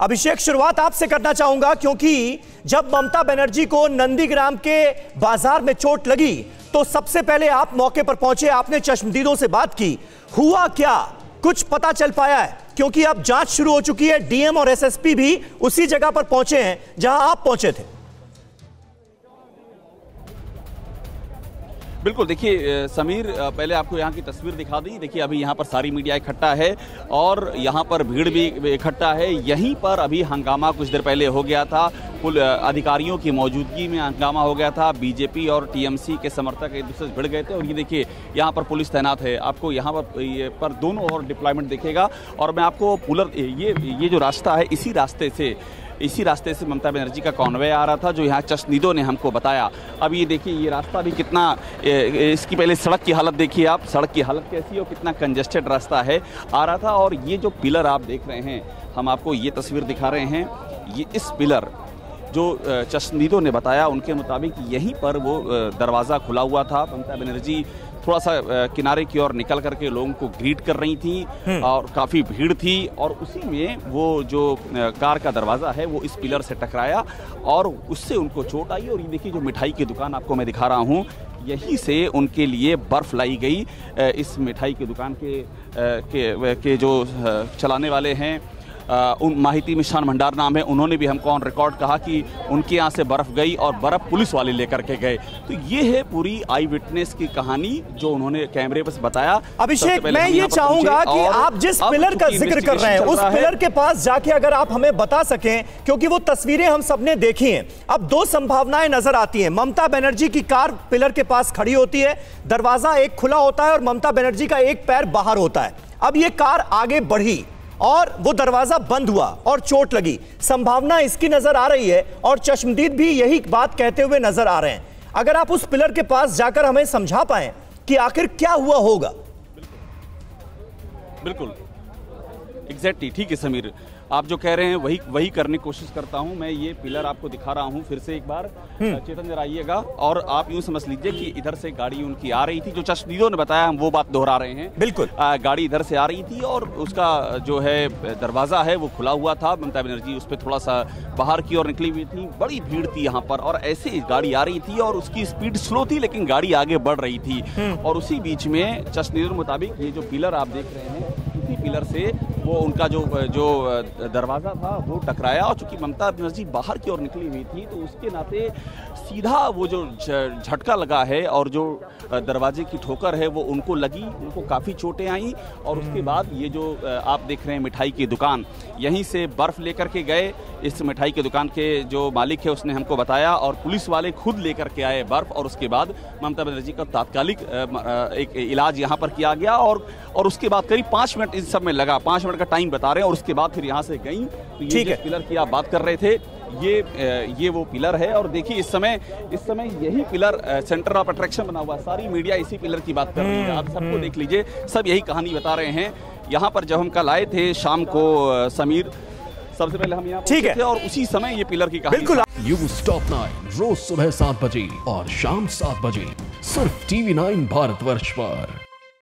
अभिषेक, शुरुआत आपसे करना चाहूँगा, क्योंकि जब ममता बनर्जी को नंदीग्राम के बाज़ार में चोट लगी तो सबसे पहले आप मौके पर पहुँचे, आपने चश्मदीदों से बात की। हुआ क्या? कुछ पता चल पाया है, क्योंकि अब जाँच शुरू हो चुकी है, डीएम और एसएसपी भी उसी जगह पर पहुँचे हैं, जहाँ आप पहुँचे थे। बिल्कुल, देखिए समीर पहले आपको यहाँ की तस्वीर दिखा दी। देखिए, अभी यहाँ पर सारी मीडिया इकट्ठा है और यहाँ पर भीड़ भी इकट्ठा है। यहीं पर अभी हंगामा कुछ देर पहले हो गया था। पुल अधिकारियों की मौजूदगी में हंगामा हो गया था। बीजेपी और टीएमसी के समर्थक एक दूसरे से भिड़ गए थे और ये देखिए, यहाँ पर पुलिस तैनात है। आपको यहाँ पर, ये पर दोनों और डिप्लॉयमेंट देखेगा और मैं आपको पुलर ये ये जो रास्ता है, इसी रास्ते से इसी रास्ते से ममता बनर्जी का कॉन्वे आ रहा था, जो यहाँ चश्नीदों ने हमको बताया। अब ये देखिए, ये रास्ता भी कितना इसकी पहले सड़क की हालत देखिए आप। सड़क की हालत कैसी है और कितना कंजेस्टेड रास्ता है। आ रहा था और ये जो पिलर आप देख रहे हैं, हम आपको ये तस्वीर दिखा रहे हैं। ये इस पिलर जो चश्मीदों ने बताया, उनके मुताबिक यहीं पर वो दरवाज़ा खुला हुआ था। ममता बनर्जी थोड़ा सा किनारे की ओर निकल करके लोगों को ग्रीट कर रही थी हम्म। और काफ़ी भीड़ थी और उसी में वो जो कार का दरवाज़ा है वो इस पिलर से टकराया और उससे उनको चोट आई और ये देखिए जो मिठाई की दुकान आपको मैं दिखा रहा हूँ यहीं से उनके लिए बर्फ़ लाई गई इस मिठाई की दुकान के के, के जो चलाने वाले हैं उन माहिती मिशान भंडार नाम है उन्होंने भी हमको ऑन रिकॉर्ड कहा कि उनके यहाँ से बर्फ़ गई और बर्फ़ पुलिस वाले लेकर के गए। तो ये है पूरी आई विटनेस की कहानी जो उन्होंने कैमरे पर बताया। अभिषेक मैं ये चाहूँगा कि आप जिस पिलर का ज़िक्र कर रहे हैं उस पिलर के पास जाके अगर आप हमें बता सकें क्योंकि वो तस्वीरें हम सबने देखी हैं। अब दो संभावनाएँ नज़र आती हैं। ममता बनर्जी की कार पिलर के पास खड़ी होती है दरवाज़ा एक खुला होता है और ममता बनर्जी का एक पैर बाहर होता है। अब ये कार आगे बढ़ी। और वो दरवाज़ा बंद हुआ और चोट लगी। संभावना इसकी नज़र आ रही है और चश्मदीद भी यही बात कहते हुए नज़र आ रहे हैं। अगर आप उस पिलर के पास जाकर हमें समझा पाए कि आखिर क्या हुआ होगा। बिल्कुल। एग्जैक्टली ठीक है समीर। आप जो कह रहे हैं वही वही करने की कोशिश करता हूँ। मैं ये पिलर आपको दिखा रहा हूँ फिर से एक बार। हम्म। चेतन जरा आइएगा और आप यूँ समझ लीजिए कि इधर से गाड़ी उनकी आ रही थी जो चश्मीदों ने बताया हम वो बात दोहरा रहे हैं। बिल्कुल। आ, गाड़ी इधर से आ रही थी और उसका जो है दरवाज़ा है वो खुला हुआ था। ममता बनर्जी उस पर थोड़ा सा बाहर की ओर निकली हुई थी। बड़ी भीड़ थी यहाँ पर और ऐसे गाड़ी आ रही थी और उसकी स्पीड स्लो थी लेकिन गाड़ी आगे बढ़ रही थी। हम्म। और उसी बीच में चश्मीदों मुताबिक ये जो पिलर आप देख रहे हैं इसी पिलर से वो उनका जो जो दरवाज़ा था वो टकराया और चूँकि ममता बनर्जी बाहर की ओर निकली हुई थी तो उसके नाते सीधा वो जो झटका लगा है और जो दरवाजे की ठोकर है वो उनको लगी उनको काफ़ी चोटें आई और उसके बाद ये जो आप देख रहे हैं मिठाई की दुकान यहीं से बर्फ़ लेकर के गए इस मिठाई की दुकान के जो मालिक है उसने हमको बताया और पुलिस वाले खुद लेकर के आए बर्फ़ और उसके बाद ममता बनर्जी का तात्कालिक एक इलाज यहाँ पर किया गया और और उसके बाद करीब पाँच मिनट इस सब में लगा पाँच मिनट का टाइम बता रहे हैं और उसके बाद फिर यहाँ से गई तो ये जिस पिलर की आप बात कर रहे थे ये ये वो पिलर है और देखिए इस समय इस समय यही पिलर सेंटर ऑफ़ अट्रैक्शन बना हुआ सारी मीडिया इसी पिलर की बात कर रही है। आप सबको हम्म, देख लीजिए सब यही कहानी बता रहे हैं। यहाँ पर जब हम कल आए थे शाम को समीर सबसे पहले हम यहाँ ठीक है। और उसी समय ये पिलर की कहानी बिल्कुल। यू स्टॉप नाइन रोज सुबह सात बजे और शाम सात बजे सिर्फ़ टीवी नाइन भारत वर्ष पर।